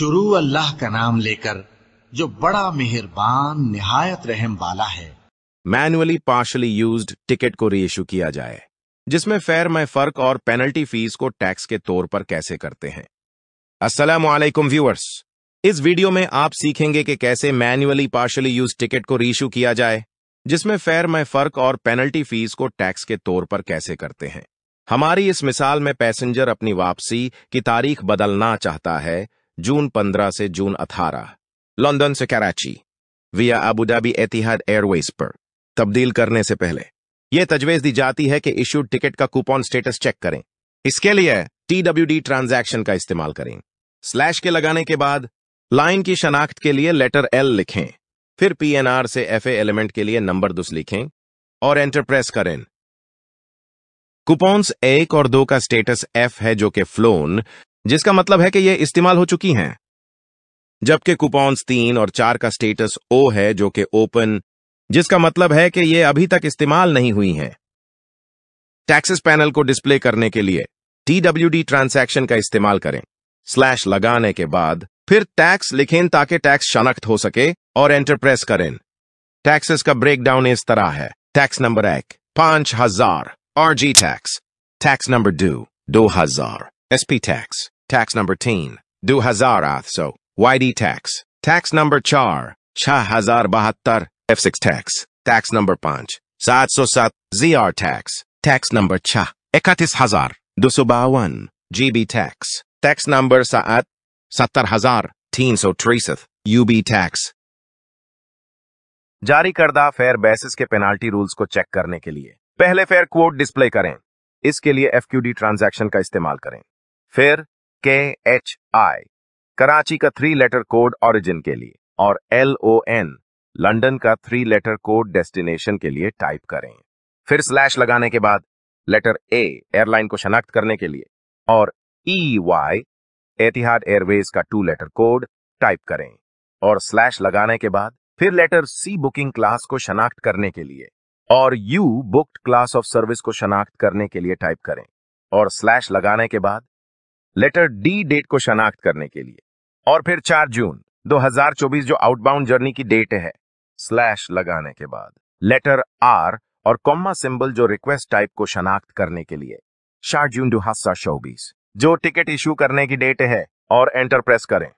शुरू अल्लाह का नाम लेकर जो बड़ा मेहरबान, निहायत रहम वाला है। मैनुअली पार्शली यूज्ड टिकट को रीइश्यू किया जाए, जिसमें फेयर में फ़र्क और पेनल्टी फ़ीस को टैक्स के तौर पर कैसे करते हैं। अस्सलाम वालेकुम व्यूअर्स, इस वीडियो में आप सीखेंगे कि कैसे मैन्युअली पार्शली यूज़ टिकट को रीइश्यू किया जाए, जिसमें फेयर में फ़र्क और पेनल्टी फ़ीस को टैक्स के तौर पर कैसे करते हैं। हमारी इस मिसाल में पैसेंजर अपनी वापसी की तारीख बदलना चाहता है जून 15 से जून 18 लंदन से कराची विया अबुधाबी एतिहाद एयरवेज पर। तब्दील करने से पहले यह तजवीज दी जाती है कि इश्यूड टिकट का कूपन स्टेटस चेक करें। इसके लिए टीडब्ल्यूडी ट्रांजैक्शन का इस्तेमाल करें। स्लैश के लगाने के बाद लाइन की शनाख्त के लिए लेटर एल लिखें। फिर पीएनआर से एफए एलिमेंट के लिए नंबर दुस लिखें और एंटर प्रेस करें। कुपॉन्स एक और दो का स्टेटस एफ़ है जो कि फ्लोन जिसका मतलब है कि ये इस्तेमाल हो चुकी हैं। जबकि कुपॉन्स तीन और चार का स्टेटस ओ है जो कि ओपन, जिसका मतलब है कि ये अभी तक इस्तेमाल नहीं हुई हैं। टैक्सेस पैनल को डिस्प्ले करने के लिए टीडब्ल्यूडी ट्रांसैक्शन का इस्तेमाल करें। स्लैश लगाने के बाद फिर टैक्स लिखें ताकि टैक्स शनाख्त हो सके और एंटर प्रेस करें। टैक्सेस का ब्रेकडाउन इस तरह है। टैक्स नंबर एक, पाँच हज़ार R G tax tax number दो दो हज़ार SP tax F six tax tax number पाँच सात सौ सात G R tax tax number छह इकतीस हज़ार दो सौ बावन जीबी टैक्स टैक्स नंबर सात सत्तर हज़ार तीन सौ तिरसठ यूबी टैक्स जारी करदा फेयर बेसिस के पेनाल्टी रूल्स को चेक करने के लिए पहले फेयर कोड डिस्प्ले करें इसके लिए एफक्यूडी ट्रांजैक्शन का इस्तेमाल करें फिर के एच आई कराची का थ्री लेटर कोड ओरिजिन के लिए और एल ओ एन लंडन का थ्री लेटर कोड डेस्टिनेशन के लिए टाइप करें। फिर स्लैश लगाने के बाद लेटर ए एयरलाइन को शनाख्त करने के लिए और ई वाई एतिहाद एयरवेज का टू लेटर कोड टाइप करें और स्लैश लगाने के बाद फिर लेटर सी बुकिंग क्लास को शनाख्त करने के लिए और U booked class of service को शनाख्त करने के लिए टाइप करें और स्लैश लगाने के बाद लेटर डी डेट को शनाख्त करने के लिए। और फिर 4 जून 2024 जो आउटबाउंड जर्नी की डेट है स्लैश लगाने के बाद। लेटर आर और कॉमा सिंबल जो रिक्वेस्ट टाइप को शनाख्त करने के लिए। चार जून दो हज़ार चौबीस, जो टिकट इश्यू करने की डेट है, और एंटर प्रेस करें।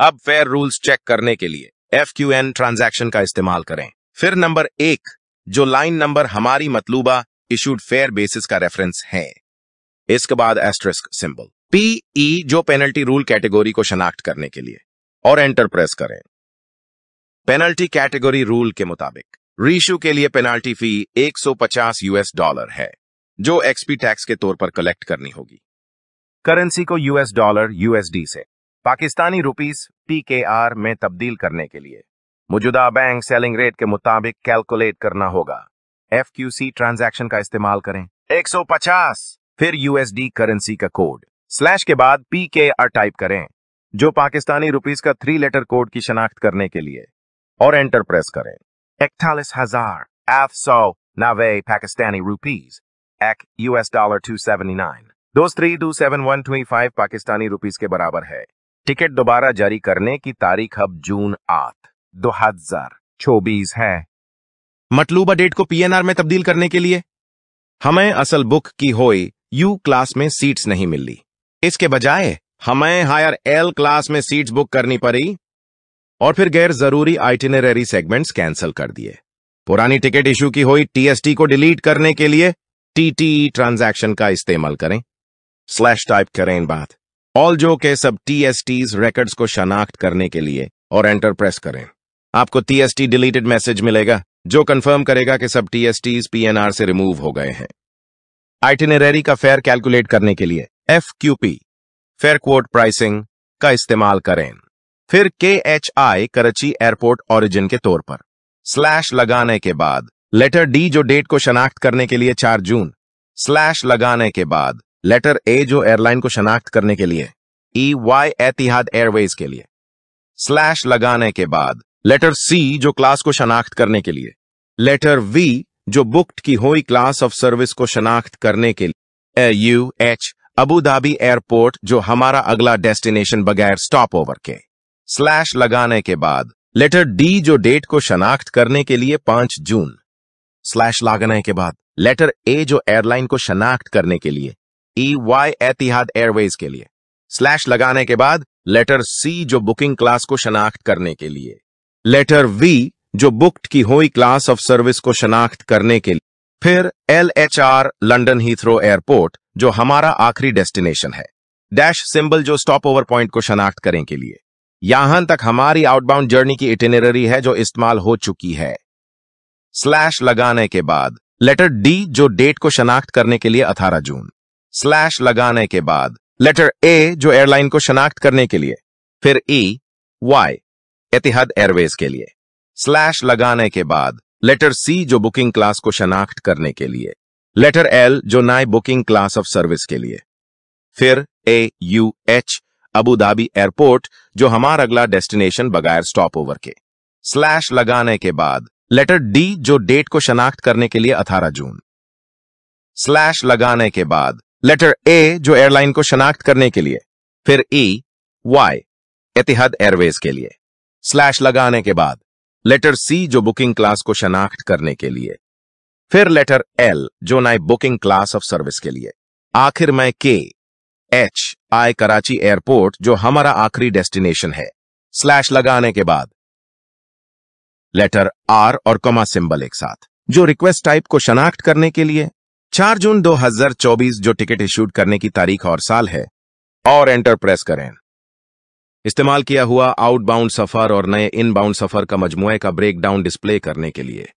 अब फेयर रूल्स चेक करने के लिए एफ़ क्यू एन ट्रांजेक्शन का इस्तेमाल करें। फिर नंबर एक, जो लाइन नंबर हमारी मतलूबा इशूड फेयर बेसिस का रेफरेंस है। इसके बाद एस्ट्रिस्क सिंबल पीई जो पेनल्टी रूल कैटेगरी को शनाख्त करने के लिए। और एंटर प्रेस करें। पेनल्टी कैटेगरी रूल के मुताबिक रीशू के लिए पेनाल्टी फ़ी 150 यूएस डॉलर है, जो एक्सपी टैक्स के तौर पर कलेक्ट करनी होगी। करेंसी को यूएस डॉलर यूएसडी से। पाकिस्तानी रुपीस पीकेआर में तब्दील करने के लिए। मौजूदा बैंक सेलिंग रेट के मुताबिक कैलकुलेट करना होगा। एफक्यूसी ट्रांजेक्शन का इस्तेमाल करें। 150 फिर यूएसडी करेंसी का कोड स्लैश के बाद पी के आर टाइप करें, जो पाकिस्तानी रुपीस का थ्री लेटर कोड की शनाख्त करने के लिए। और एंटर प्रेस करें। इकतालीस हज़ार, आठ सौ नवे पाकिस्तानी रुपीज़ एक US dollar two seventy nine दो three two seven one twenty five Pakistani rupees के बराबर है। टिकट दोबारा जारी करने की तारीख अब जून आठ, दो हज़ार चौबीस है। मतलूबा डेट को पीएनआर में तब्दील करने के लिए। हमें असल बुक की होई यू क्लास में सीट्स नहीं मिली। इसके बजाय, हमें हायर एल क्लास में सीट्स बुक करनी पड़ी और फिर गैर ज़रूरी आइटिनरी सेगमेंट्स कैंसिल कर दिए। पुरानी टिकट इशू की हुई टीएसटी को डिलीट करने के लिए टीटीई ट्रांजैक्शन का इस्तेमाल करें। स्लैश टाइप करें बात। ऑल जो के सब टीएसटीज रिकॉर्ड्स को शनाख्त करने के लिए और एंटर प्रेस करें। आपको टीएसटी डिलीटेड मैसेज मिलेगा। जो कंफर्म करेगा कि सब टीएसटीज पीएनआर से रिमूव हो गए हैं। आइटिनरी का फेयर कैलकुलेट करने के लिए F Q P fare quote pricing का इस्तेमाल करें। फिर K H I Karachi airport origin के तौर पर। स्लैश लगाने के बाद लेटर डी जो डेट को शनाख्त करने के लिए चार जून। स्लैश लगाने के बाद लेटर ए जो एयरलाइन को शनाख्त करने के लिए। ई वाई एतिहाद एयरवेज के लिए। स्लैश लगाने के बाद लेटर सी जो क्लास को शनाख्त करने के लिए। लेटर वी जो बुक्ड की हुई क्लास ऑफ़ सर्विस को शनाख्त करने के लिए। A U H Abu Dhabi airport जो हमारा अगला डेस्टिनेशन बगैर स्टॉप ओवर के। स्लैश लगाने के बाद लेटर डी जो डेट को शनाख्त करने के लिए पाँच जून। स्लैश लगाने के बाद लेटर ए जो एयरलाइन को शनाख्त करने के लिए। ई वाई एतिहाद एयरवेज के लिए। स्लैश लगाने के बाद लेटर सी जो बुकिंग क्लास को शनाख्त करने के लिए। लेटर वी जो बुक्ड की हुई क्लास ऑफ़ सर्विस को शनाख्त करने के लिए। फिर L H R London Heathrow airport जो हमारा आखिरी डेस्टिनेशन है। डैश सिंबल जो स्टॉप ओवर पॉइंट को शनाख्त करें के लिए। यहाँ तक हमारी आउटबाउंड जर्नी की इटिनरी है, जो इस्तेमाल हो चुकी है। स्लैश लगाने के बाद लेटर डी जो डेट को शनाख्त करने के लिए 18 जून। स्लैश लगाने के बाद लेटर ए जो एयरलाइन को शनाख्त करने के लिए। फिर ई वाई एतिहाद एयरवेज के लिए। स्लैश लगाने के बाद लेटर सी जो बुकिंग क्लास को शनाख्त करने के लिए। लेटर एल जो नाई बुकिंग क्लास ऑफ़ सर्विस के लिए। फिर A U H Abu Dhabi airport जो हमारा अगला डेस्टिनेशन बगैर स्टॉप ओवर के। स्लैश लगाने के बाद लेटर डी जो डेट को शनाख्त करने के लिए 18 जून। स्लैश लगाने के बाद लेटर ए जो एयरलाइन को शनाख्त करने के लिए। फिर ई वाई एतिहाद एयरवेज के लिए। स्लैश लगाने के बाद, लेटर सी जो बुकिंग क्लास को शनाख्त करने के लिए। फिर लेटर एल जो नए बुकिंग क्लास ऑफ़ सर्विस के लिए। आखिर में के, एच, आई कराची एयरपोर्ट जो हमारा आखिरी डेस्टिनेशन है। स्लैश लगाने के बाद, लेटर आर और कमा सिंबल एक साथ, जो रिक्वेस्ट टाइप को शनाख्त करने के लिए। 4 जून 2024 जो टिकट इशूड करने की तारीख और साल है, और एंटर प्रेस करें। इस्तेमाल किया हुआ आउटबाउंड सफ़र और नए इनबाउंड सफ़र का मजमुए का ब्रेकडाउन डिस्प्ले करने के लिए।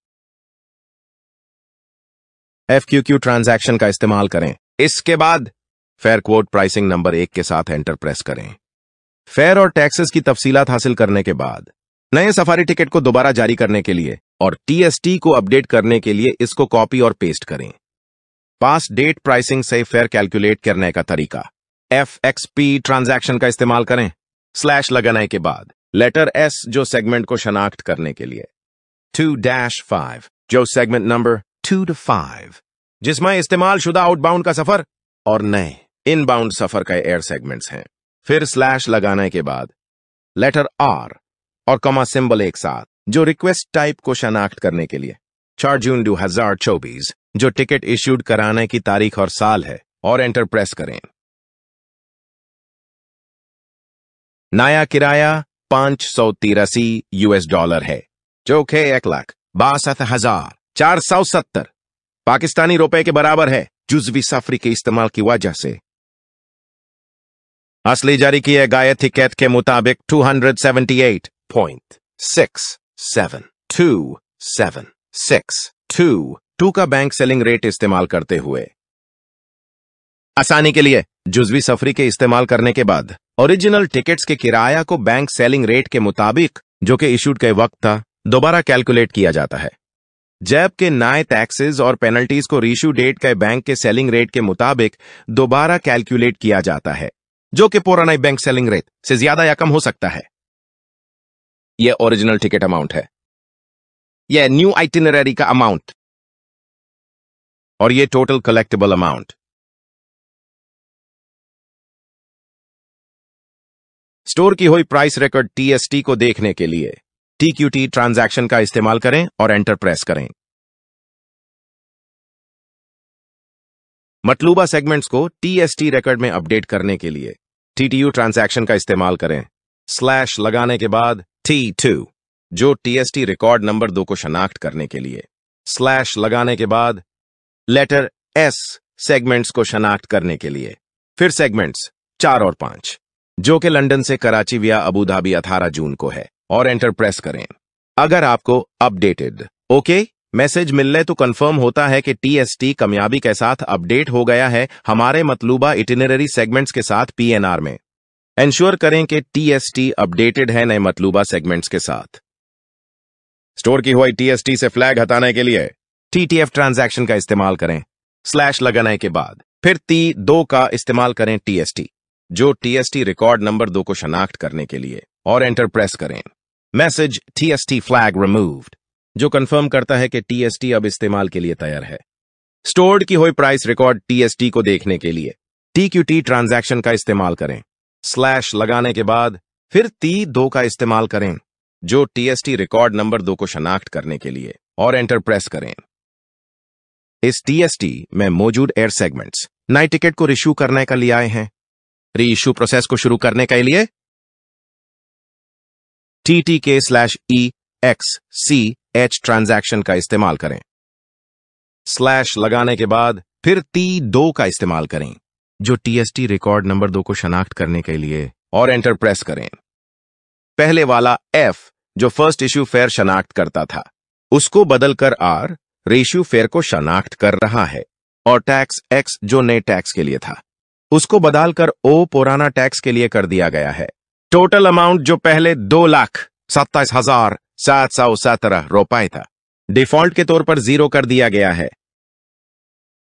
एफ़ क्यू क्यू ट्रांजैक्शन का इस्तेमाल करें। इसके बाद फेयर क्वोट प्राइसिंग नंबर एक के साथ एंटर प्रेस करें। फेयर और टैक्सेस की तफसीलात हासिल करने के बाद नए सफारी टिकट को दोबारा जारी करने के लिए और टीएसटी को अपडेट करने के लिए इसको कॉपी और पेस्ट करें। पास डेट प्राइसिंग से फेयर कैलकुलेट करने का तरीका। एफ़ एक्स पी ट्रांजैक्शन का इस्तेमाल करें। स्लैश लगाने के बाद लेटर एस जो सेगमेंट को शनाख्त करने के लिए टू डैश फाइव जो segment number two two five जिसमें इस्तेमाल शुदा आउटबाउंड का सफ़र और नए इनबाउंड सफ़र का एयर सेगमेंट्स हैं। फिर स्लैश लगाने के बाद लेटर आर और कमा सिंबल एक साथ, जो रिक्वेस्ट टाइप को शनाख्त करने के लिए चार जून दो हज़ार चौबीस जो टिकट इश्यूड कराने की तारीख और साल है, और एंटर प्रेस करें। नया किराया पाँच सौ तिरासी यूएस डॉलर है। जो कि एक लाख बासठ हज़ार चार सौ सत्तर। पाकिस्तानी रुपए के बराबर है, जुजवी सफरी के इस्तेमाल की वजह से। असली जारी किए गए टिकट के मुताबिक 278.6772762 टू का बैंक सेलिंग रेट इस्तेमाल करते हुए। आसानी के लिए जुजवी सफरी के इस्तेमाल करने के बाद ओरिजिनल टिकट्स के किराया को बैंक सेलिंग रेट के मुताबिक, जो कि इशूड के वक्त था, दोबारा कैलकुलेट किया जाता है। जैब के नए टैक्सेस और पेनल्टीज को रीशू डेट के बैंक के सेलिंग रेट के मुताबिक, दोबारा कैलकुलेट किया जाता है, जो कि पुराना बैंक सेलिंग रेट से ज़्यादा या कम हो सकता है। यह ओरिजिनल टिकट अमाउंट है। यह न्यू आइटिनरी का अमाउंट और यह टोटल कलेक्टेबल अमाउंट स्टोर की हुई प्राइस रिकॉर्ड टीएसटी को देखने के लिए टीक्यूटी ट्रांजैक्शन का इस्तेमाल करें और एंटर प्रेस करें। मतलूबा सेगमेंट्स को टीएसटी रिकॉर्ड में अपडेट करने के लिए टीटीयू ट्रांजैक्शन का इस्तेमाल करें। स्लैश लगाने के बाद टी टू, जो टीएसटी रिकॉर्ड नंबर दो को शनाख्त करने के लिए। स्लैश लगाने के बाद लेटर एस सेगमेंट्स को शनाख्त करने के लिए। फिर सेगमेंट्स चार और पाँच। जो कि लंदन से कराची विया अबू धाबी अठारह जून को है, और एंटर प्रेस करें। अगर आपको अपडेटेड ओके मैसेज मिलने तो कंफर्म होता है कि टीएसटी कामयाबी के साथ अपडेट हो गया है हमारे मतलूबा इटिनरी सेगमेंट्स के साथ पीएनआर में। एंश्योर करें कि टीएसटी अपडेटेड है नए मतलूबा सेगमेंट्स के साथ। स्टोर की हुई टीएसटी से फ्लैग हटाने के लिए टीटीएफ ट्रांजैक्शन का इस्तेमाल करें। स्लैश लगाने के बाद फिर टी दो का इस्तेमाल करें टीएसटी जो टीएसटी रिकॉर्ड नंबर दो को शनाख्त करने के लिए, और एंटर प्रेस करें। मैसेज टीएसटी फ्लैग रिमूव्ड जो कंफर्म करता है कि टीएसटी अब इस्तेमाल के लिए तैयार है। स्टोर्ड की हुई प्राइस रिकॉर्ड टीएसटी को देखने के लिए टी क्यू टी ट्रांजैक्शन का इस्तेमाल करें। स्लैश लगाने के बाद, फिर टी दो का इस्तेमाल करें, जो टीएसटी रिकॉर्ड नंबर दो को शनाख्त करने के लिए, और एंटर प्रेस करें। इस टीएसटी में मौजूद एयर सेगमेंट्स नए टिकट को रिश्यू करने का लिए आए हैं। री इश्यू प्रोसेस को शुरू करने के लिए T T K slash E X C H transaction का इस्तेमाल करें। स्लैश लगाने के बाद फिर टी दो का इस्तेमाल करें, जो टीएसटी रिकॉर्ड नंबर दो को शनाख्त करने के लिए और एंटर प्रेस करें। पहले वाला एफ़ जो फ़र्स्ट इश्यू फेयर शनाख्त करता था, उसको बदलकर आर रेशियो फेयर को शनाख्त कर रहा है, और टैक्स एक्स जो नए टैक्स के लिए था। उसको बदलकर ओ पुराना टैक्स के लिए कर दिया गया है। टोटल अमाउंट जो पहले दो लाख सत्ताईस हज़ार सात सौ सत्रह रुपए था डिफ़ॉल्ट के तौर पर ज़ीरो कर दिया गया है।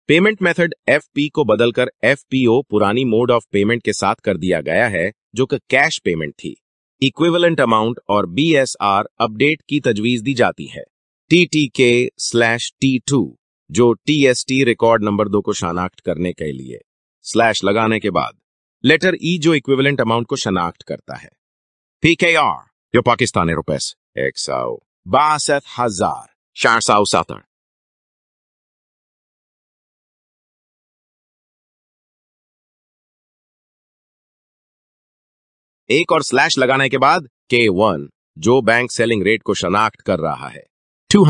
पेमेंट मेथड एफ़ पी को बदलकर एफ़ पी ओ पुरानी मोड ऑफ़ पेमेंट के साथ कर दिया गया है, जो कि कैश पेमेंट थी। इक्विवेलेंट अमाउंट और बी एस आर अपडेट की तजवीज दी जाती है। T T K slash T two जो T S T record number दो को शनाख्त करने के लिए। स्लैश लगाने के बाद लेटर ई जो इक्विवेलेंट अमाउंट को शनाख्त करता है। पी के आर जो पाकिस्तानी रुपए एक सौ बासठ हज़ार, चार सौ सत्तर। एक और स्लैश लगाने के बाद के वन, जो बैंक सेलिंग रेट को शनाख्त कर रहा है two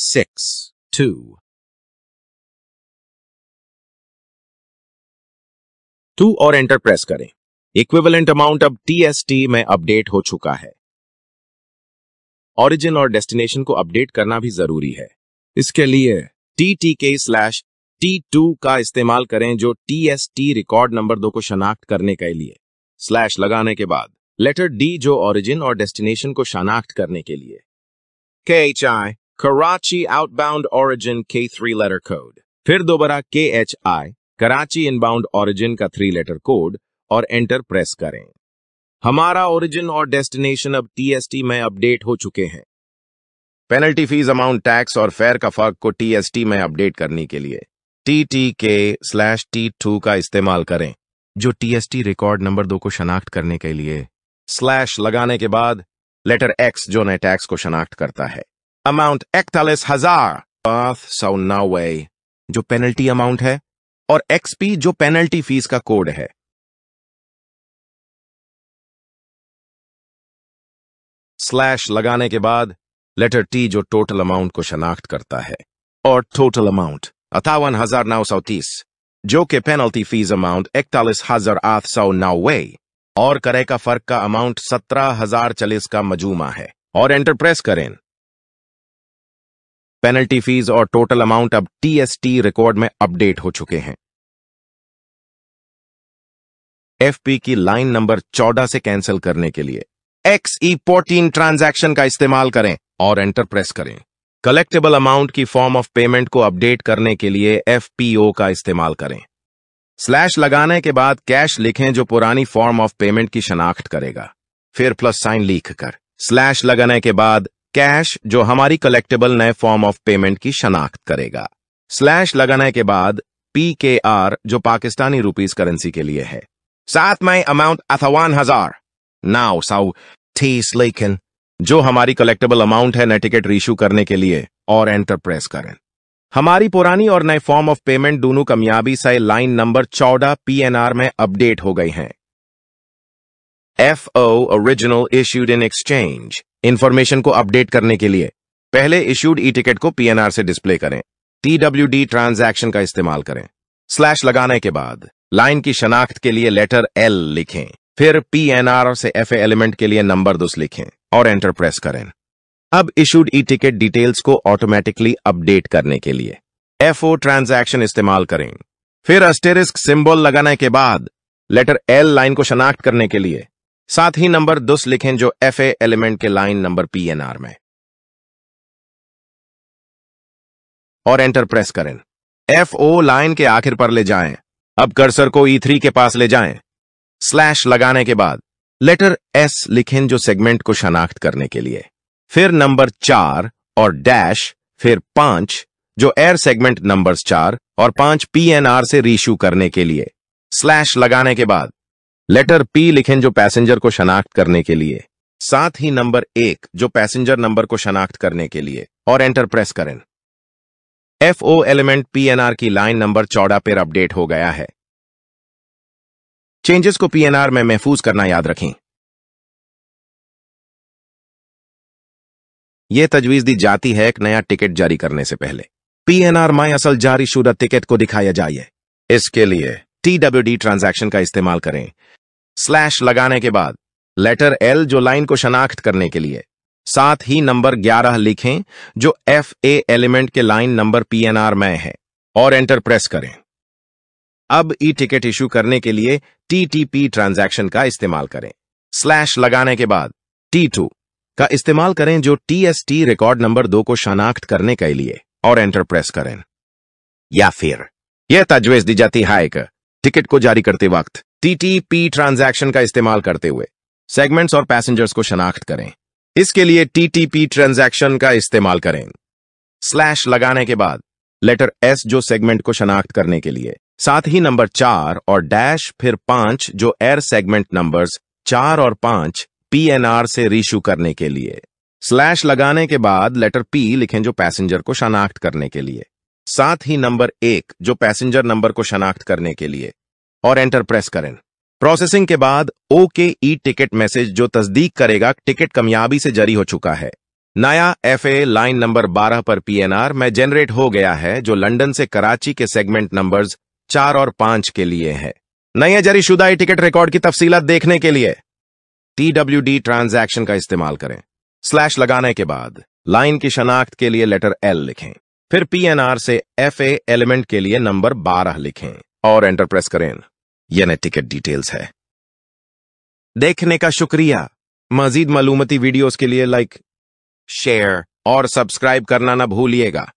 hundred seventy eight six two two two और एंटर प्रेस करें। इक्विवेलेंट अमाउंट अब टीएसटी में अपडेट हो चुका है। ओरिजिन और डेस्टिनेशन को अपडेट करना भी ज़रूरी है। इसके लिए T T K slash T two का इस्तेमाल करें जो T S T record number दो को शनाख्त करने के लिए। स्लैश लगाने के बाद लेटर डी जो ओरिजिन और डेस्टिनेशन को शनाख्त करने के लिए। के आई आउटबाउंड ओरिजिन के थ्री लेटर कोड फिर दोबारा K H I Karachi inbound origin का थ्री लेटर कोड और एंटर प्रेस करें। हमारा ओरिजिन और डेस्टिनेशन अब टीएसटी में अपडेट हो चुके हैं। पेनल्टी फ़ीस अमाउंट टैक्स और फेयर का फ़र्क को टीएसटी में अपडेट करने के लिए T T K slash T two का इस्तेमाल करें, जो टीएसटी रिकॉर्ड नंबर दो को शनाख्त करने के लिए स्लैश लगाने के बाद लेटर एक्स जो नए टैक्स को शनाख्त करता है। अमाउंट इकतालीस हज़ार सौ नौवे जो पेनल्टी अमाउंट है, और एक्सपी जो पेनल्टी फ़ीस का कोड है। स्लैश लगाने के बाद लेटर टी जो टोटल अमाउंट को शनाख्त करता है, और टोटल अमाउंट अठावन हज़ार नौ सौ तीस, जो कि पेनल्टी फ़ीस अमाउंट इकतालीस हज़ार आठ सौ नौवे और करे का फ़र्क का अमाउंट सत्रह हज़ार चालीस का मजूमा है। और एंटर प्रेस करें। पेनल्टी फ़ीस और टोटल अमाउंट अब टीएसटी रिकॉर्ड में अपडेट हो चुके हैं। एफपी की लाइन नंबर 14 से कैंसिल करने के लिए एक्स ई फोर्टीन ट्रांजैक्शन का इस्तेमाल करें और एंटर प्रेस करें। कलेक्टेबल अमाउंट की फॉर्म ऑफ़ पेमेंट को अपडेट करने के लिए एफपीओ का इस्तेमाल करें। स्लैश लगाने के बाद कैश लिखें जो पुरानी फॉर्म ऑफ़ पेमेंट की शनाख्त करेगा। फिर प्लस साइन लिख कर स्लैश लगाने के बाद कैश, जो हमारी कलेक्टेबल नए फॉर्म ऑफ़ पेमेंट की शनाख्त करेगा। स्लैश लगाने के बाद पी के आर जो पाकिस्तानी रुपीस करेंसी के लिए है। साथ में अमाउंट अथवान हज़ार। नाउ, साउ लेकिन जो हमारी कलेक्टेबल अमाउंट है नए टिकट रिश्यू करने के लिए, और एंटर प्रेस करें। हमारी पुरानी और नए फॉर्म ऑफ़ पेमेंट दोनों कामयाबी से लाइन नंबर चौदह पीएनआर में अपडेट हो गई हैं। F O original issued in exchange information को अपडेट करने के लिए पहले इश्यूड ई टिकट को पीएनआर से डिस्प्ले करें। टी ट्रांजैक्शन का इस्तेमाल करें। स्लैश लगाने के बाद लाइन की शनाख्त के लिए लेटर एल लिखें। फिर पीएनआर से एफ़ एलिमेंट के लिए नंबर दुस लिखें और एंटर प्रेस करें। अब इशूड ई टिकट डिटेल्स को ऑटोमेटिकली अपडेट करने के लिए एफ़ ओ ट्रांजैक्शन इस्तेमाल करें। फिर अस्टेरिस्क सिंबल लगाने के बाद लेटर एल लाइन को शनाख्त करने के लिए साथ ही नंबर दुस लिखें जो एफ़ ए एलिमेंट के लाइन नंबर पीएनआर में। और एंटर प्रेस करें। एफ़ ओ लाइन के आखिर पर ले जाएँ। अब कर्सर को ई थ्री के पास ले जाएँ। स्लैश लगाने के बाद लेटर एस लिखें जो सेगमेंट को शनाख्त करने के लिए। फिर नंबर चार और डैश फिर पाँच, जो एयर सेगमेंट नंबर्स चार और पाँच पीएनआर से रीशू करने के लिए। स्लैश लगाने के बाद लेटर पी लिखें जो पैसेंजर को शनाख्त करने के लिए। साथ ही नंबर एक, जो पैसेंजर नंबर को शनाख्त करने के लिए। और एंटर प्रेस करें। F O element P PNR की लाइन नंबर चौदह पर अपडेट हो गया है। चेंजेस को पी पीएनआर में महफूज करना याद रखें। यह तजवीज दी जाती है एक नया टिकट जारी करने से पहले। पीएनआर माई असल जारी शुदा टिकट को दिखाया जाए। इसके लिए टी डब्ल्यू डी ट्रांजैक्शन का इस्तेमाल करें। स्लैश लगाने के बाद लेटर एल जो लाइन को शनाख्त करने के लिए, साथ ही नंबर 11 लिखें, जो एफ़ ए एलिमेंट के लाइन नंबर पीएनआर में है, और एंटर प्रेस करें। अब ई टिकट इशू करने के लिए टी टीटीपी ट्रांजैक्शन का इस्तेमाल करें। स्लैश लगाने के बाद टी टू का इस्तेमाल करें, जो टीएसटी रिकॉर्ड नंबर दो को शनाख्त करने के लिए, और एंटर प्रेस करें। या फिर, यह तजवीज दी जाती है एक टिकट को जारी करते वक्त। टीटीपी ट्रांजैक्शन का इस्तेमाल करते हुए सेगमेंट्स और पैसेंजर्स को शनाख्त करें। इसके लिए टीटीपी ट्रांजैक्शन का इस्तेमाल करें। स्लैश लगाने के बाद लेटर एस जो सेगमेंट को शनाख्त करने के लिए, साथ ही नंबर चार और डैश फिर पाँच जो एयर सेगमेंट नंबर्स चार और पाँच पीएनआर से रीशू करने के लिए। स्लैश लगाने के बाद लेटर पी लिखें जो पैसेंजर को शनाख्त करने के लिए। साथ ही नंबर एक जो पैसेंजर नंबर को शनाख्त करने के लिए। और एंटर प्रेस करें। प्रोसेसिंग के बाद ओके ई टिकट मैसेज जो तस्दीक करेगा टिकट कामयाबी से जारी हो चुका है। नया एफ़ ए लाइन नंबर 12 पर पीएनआर में जनरेट हो गया है, जो लंदन से कराची के सेगमेंट नंबर्स चार और पाँच के लिए है। नए जारी शुदा टिकट रिकॉर्ड की तफसीलत देखने के लिए। टीडब्ल्यूडी ट्रांजैक्शन का इस्तेमाल करें। स्लैश लगाने के बाद लाइन की शनाख्त के लिए लेटर एल लिखें। फिर पीएनआर से एफ़ एलिमेंट के लिए नंबर 12 लिखें। और एंटर प्रेस करें। यह टिकट डिटेल्स है। देखने का शुक्रिया। मजीद मालूमती वीडियोस के लिए लाइक शेयर और सब्सक्राइब करना ना भूलिएगा।